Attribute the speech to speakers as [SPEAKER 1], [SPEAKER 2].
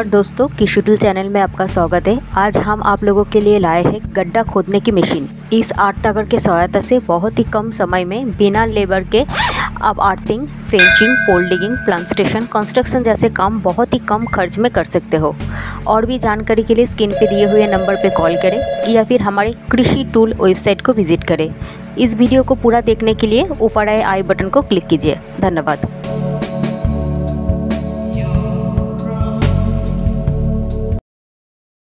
[SPEAKER 1] नमस्कार दोस्तों किशुटल चैनल में आपका स्वागत है। आज हम आप लोगों के लिए लाए हैं गड्ढा खोदने की मशीन। इस आर्ट तगर के सहायता से बहुत ही कम समय में बिना लेबर के आप आर्टिंग fencing pole digging plantation, construction जैसे काम बहुत ही कम खर्च में कर सकते हो। और भी जानकारी के लिए स्क्रीन पे दिए हुए नंबर पे कॉल करें या फिर हमारे कृषि टूल वेबसाइट को विज़िट करें। इस वीडियो को पूरा देखने के लिए ऊपर आए आई बटन को क्लिक कीजिए। धन्यवाद।